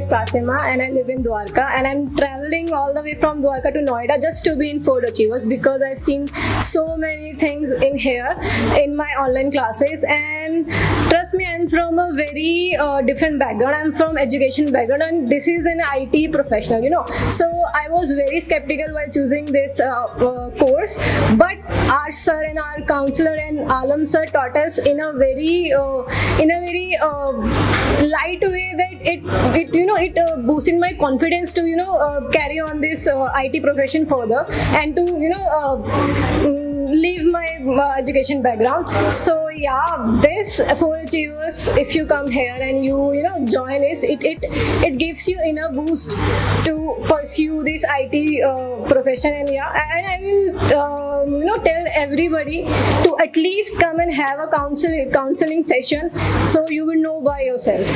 is Prasima and I live in Dwarka and I'm traveling all the way from Dwarka to Noida just to be in 4Achievers because I've seen so many things in here in my online classes and trust me I'm from a very uh, different background. I'm from education background and this is an IT professional, you know. So I was very skeptical while choosing this uh, uh, course but our sir and our counselor and Alam sir taught us in a very uh, in a very uh, light way that it it you know it uh, boosted my confidence to you know uh, carry on this uh, IT profession further and to you know uh, leave my uh, education background. So yeah this 4Achievers if you come here and you you know join us, it it it gives you inner boost to pursue this IT uh, profession. And yeah and I will um, you know tell everybody to at least come and have a counsel counseling session so you will know by yourself